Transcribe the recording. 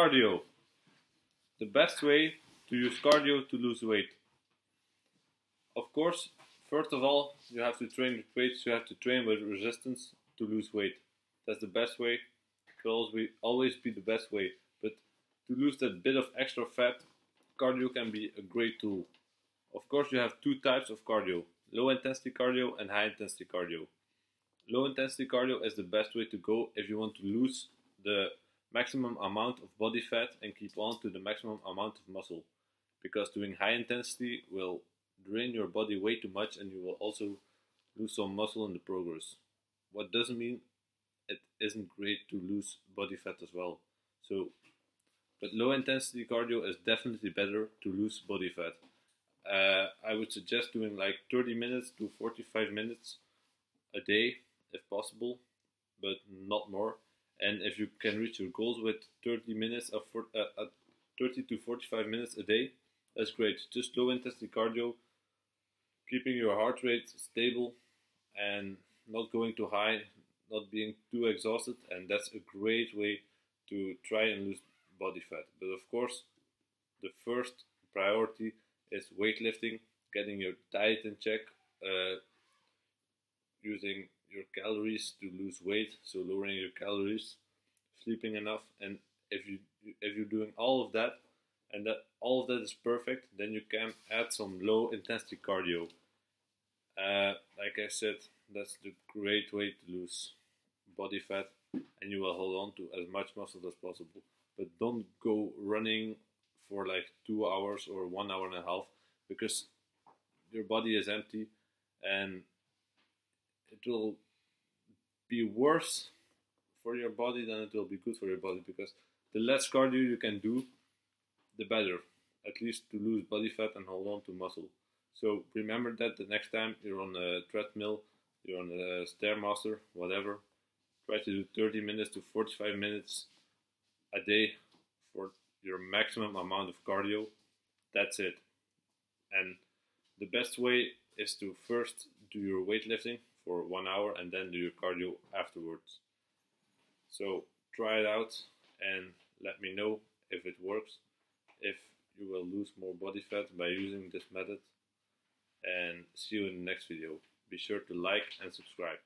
Cardio. The best way to use cardio to lose weight. Of course, first of all, you have to train with weights, you have to train with resistance to lose weight. That's the best way. It always be the best way. But to lose that bit of extra fat, cardio can be a great tool. Of course, you have two types of cardio low intensity cardio and high intensity cardio. Low intensity cardio is the best way to go if you want to lose the maximum amount of body fat and keep on to the maximum amount of muscle. Because doing high intensity will drain your body way too much and you will also lose some muscle in the progress. What doesn't mean it isn't great to lose body fat as well. So, but low intensity cardio is definitely better to lose body fat. Uh, I would suggest doing like 30 minutes to 45 minutes a day if possible, but not more. And if you can reach your goals with 30 minutes of for, uh, 30 to 45 minutes a day, that's great. Just low intensity cardio, keeping your heart rate stable and not going too high, not being too exhausted, and that's a great way to try and lose body fat. But of course, the first priority is weightlifting, getting your diet in check, uh, using your calories to lose weight, so lowering your calories, sleeping enough, and if you if you're doing all of that, and that all of that is perfect, then you can add some low intensity cardio. Uh, like I said, that's the great way to lose body fat, and you will hold on to as much muscle as possible. But don't go running for like two hours or one hour and a half because your body is empty and it will be worse for your body than it will be good for your body because the less cardio you can do, the better. At least to lose body fat and hold on to muscle. So remember that the next time you're on a treadmill, you're on a stairmaster, whatever, try to do 30 minutes to 45 minutes a day for your maximum amount of cardio. That's it. And the best way is to first do your weightlifting for one hour and then do your cardio afterwards. So try it out and let me know if it works, if you will lose more body fat by using this method. And see you in the next video. Be sure to like and subscribe.